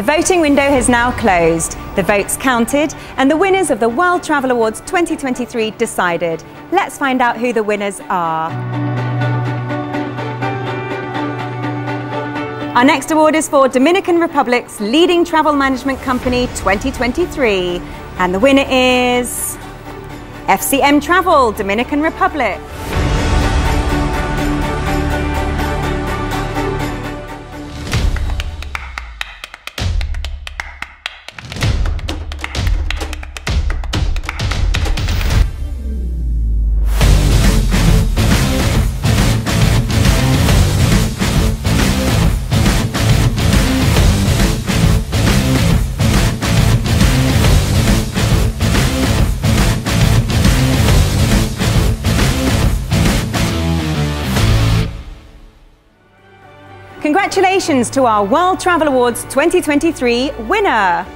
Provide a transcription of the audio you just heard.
The voting window has now closed, the votes counted, and the winners of the World Travel Awards 2023 decided. Let's find out who the winners are. Our next award is for Dominican Republic's leading travel management company 2023. And the winner is FCM Travel, Dominican Republic. Congratulations to our World Travel Awards 2023 winner!